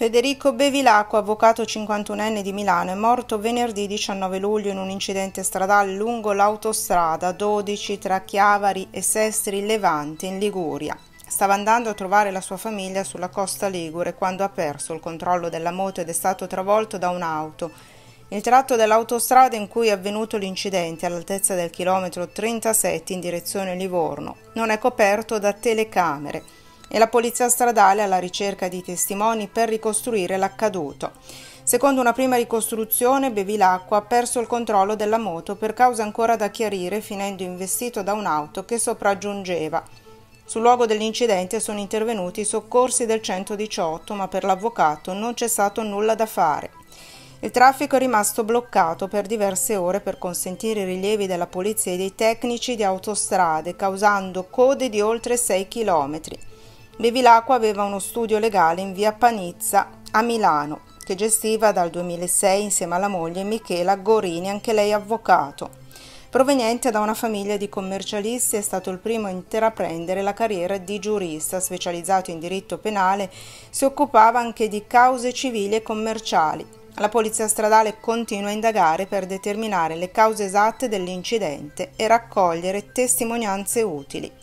Federico Bevilacqua, avvocato 51enne di Milano, è morto venerdì 19 luglio in un incidente stradale lungo l'autostrada 12 tra Chiavari e Sestri Levante in Liguria. Stava andando a trovare la sua famiglia sulla costa ligure quando ha perso il controllo della moto ed è stato travolto da un'auto. Il tratto dell'autostrada in cui è avvenuto l'incidente, all'altezza del chilometro 37 in direzione Livorno, non è coperto da telecamere e la polizia stradale alla ricerca di testimoni per ricostruire l'accaduto. Secondo una prima ricostruzione, Bevilacqua ha perso il controllo della moto per cause ancora da chiarire, finendo investito da un'auto che sopraggiungeva. Sul luogo dell'incidente sono intervenuti i soccorsi del 118, ma per l'avvocato non c'è stato nulla da fare. Il traffico è rimasto bloccato per diverse ore per consentire i rilievi della polizia e dei tecnici di autostrade, causando code di oltre 6 chilometri. Bevilacqua aveva uno studio legale in via Panizza a Milano, che gestiva dal 2006 insieme alla moglie Michela Gorini, anche lei avvocato. Proveniente da una famiglia di commercialisti, è stato il primo a intraprendere la carriera di giurista, specializzato in diritto penale, si occupava anche di cause civili e commerciali. La polizia stradale continua a indagare per determinare le cause esatte dell'incidente e raccogliere testimonianze utili.